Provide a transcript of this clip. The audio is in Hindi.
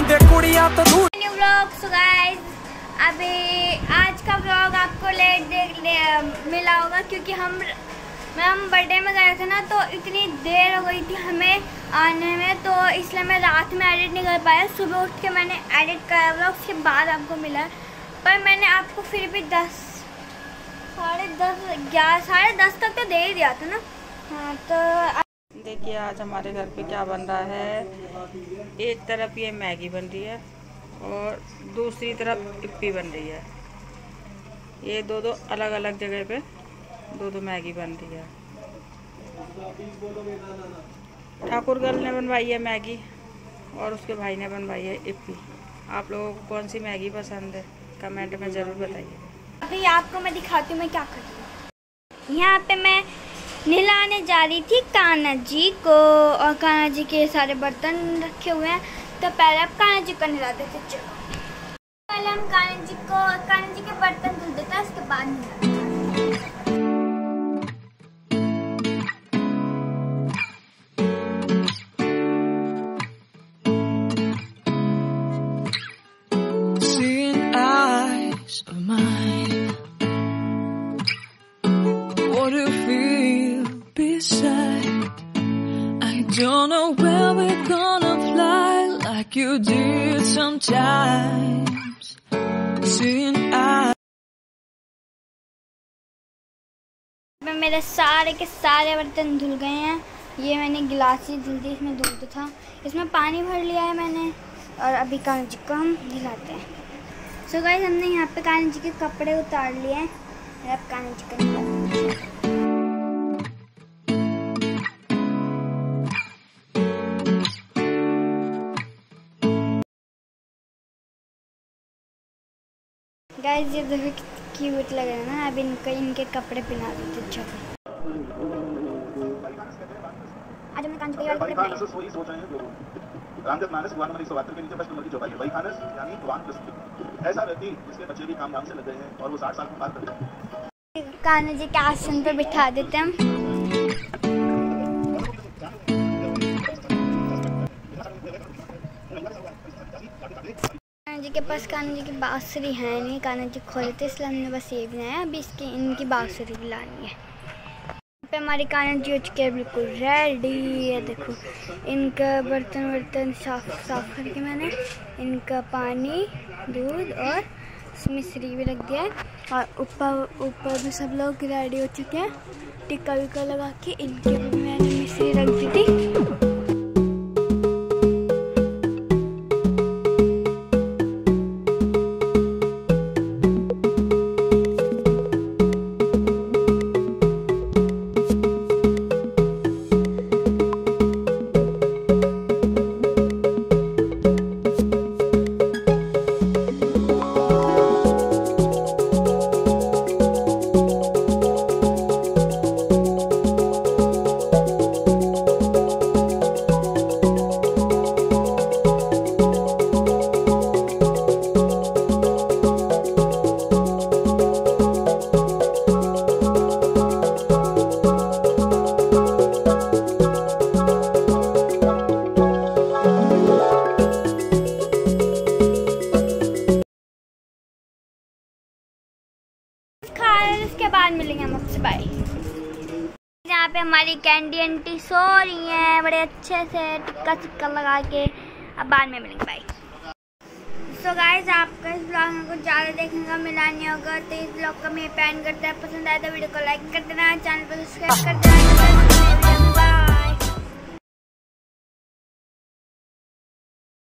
तो दूर। न्यू सो गाइस अभी आज का ब्लॉग आपको लेट देख मिला होगा क्योंकि हम हम बर्थडे में गए थे ना तो इतनी देर हो गई थी हमें आने में तो इसलिए मैं रात में एडिट नहीं कर पाया। सुबह उठ के मैंने एडिट कराया ब्लॉग उसके बाद आपको मिला। पर मैंने आपको फिर भी दस, साढ़े दस, ग्यारह, साढ़े दस तक तो दे ही दिया था ना? हाँ तो देखिए आज हमारे घर पे क्या बन रहा है। एक तरफ़ ये मैगी बन रही है और दूसरी तरफ़ इप्पी बन रही है। ये दो दो अलग अलग जगह पे दो दो मैगी बन रही है। ठाकुर गर्ल ने बनवाई है मैगी और उसके भाई ने बनवाई है इप्पी। आप लोगों को कौन सी मैगी पसंद है? कमेंट में ज़रूर बताइए। अभी आपको मैं दिखाती हूँ मैं क्या कर रही हूँ। यहाँ पे मैं नहलाने जा रही थी कान्हा जी को, और कान्हा जी के सारे बर्तन रखे हुए हैं। तो पहले आप कान्हा जी को नहलाते थे, चलो। पहले हम कान्हा जी को, कान्हा जी के बर्तन धुल देते हैं उसके बाद नहलाते don't know where we're gonna fly like you did sometimes. Seeing. में मेरे सारे के सारे बर्तन धुल गए हैं। ये मैंने गिलास ही धुल दी, इसमें धुल तो था। इसमें पानी भर लिया है मैंने। और अभी कान्हा जी को हम नहलाते हैं। सो so गाइस हमने यहाँ पे कान जी के कपड़े उतार लिए हैं। अब कान्हा जी को हैं। गाइस ये देखो कितने क्यूट लग रहे हैं ना अब इनको इनके कपड़े पहना देते हैं, चलो आज हमने कांच के वाले कपड़े खानस वही सोच रहे हैं लोग रामजत मानस वन नंबर एक सौ बहत्तर के नीचे प्रश्न नंबर की चौपाई वही खानस यानी वन प्लस ऐसा व्यक्ति जिसके बच्चे भी काम धाम से लग गए हैं और वो साठ साल को पार कर गए हैं कान्हा जी के आसन पे बिठा देते हैं हम कान्हा जी के पास कान्हा जी की बांसुरी है नहीं, कान्हा जी खोले थे, इसलिए हमने बस ये बनाया अभी इसकी, इनकी बांसुरी भी लानी है। पे हमारी कान्हा जी हो चुकी है, बिल्कुल रेडी है देखो, इनका बर्तन वर्तन साफ़ साफ़ करके मैंने इनका पानी, दूध और मिश्री भी रख दिया है। और ऊपर ऊपर भी सब लोग रेडी हो चुके हैं। टिक्का विक्का लगा के इनके भी मैंने मिश्री रख दी थी। बाद मिलेंगे हम आपसे बाय यहाँ पे हमारी कैंडी आंटी सो रही हैं, बड़े अच्छे से टिक्का चिक्का लगा के। अब बाद में मिलेंगे बाय सो गाइस आपका इस ब्लॉग में कुछ ज़्यादा देखने का मिला नहीं होगा तो इस ब्लॉग को मैं पैन करता है। पसंद आया तो वीडियो को लाइक कर देना चैनल पर सब्सक्राइब कर देना